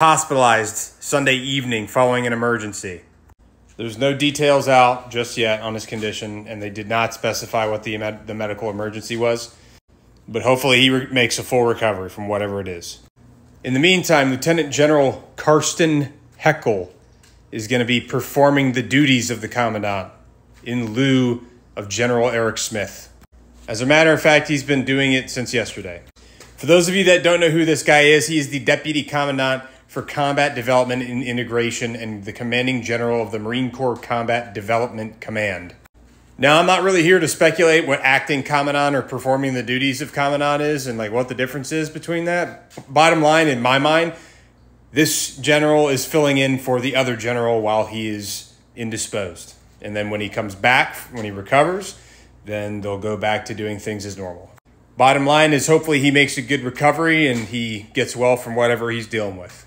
hospitalized Sunday evening following an emergency. There's no details out just yet on his condition, and they did not specify what the, med- the medical emergency was. But hopefully, he makes a full recovery from whatever it is. In the meantime, Lieutenant General Karsten Heckl is going to be performing the duties of the Commandant in lieu of General Eric Smith. As a matter of fact, he's been doing it since yesterday. For those of you that don't know who this guy is, he is the Deputy Commandant for Combat Development and Integration and the Commanding General of the Marine Corps Combat Development Command. Now, I'm not really here to speculate what acting commandant or performing the duties of commandant is and like what the difference is between that. Bottom line, in my mind, this general is filling in for the other general while he is indisposed. And then when he comes back, when he recovers, then they'll go back to doing things as normal. Bottom line is hopefully he makes a good recovery and he gets well from whatever he's dealing with.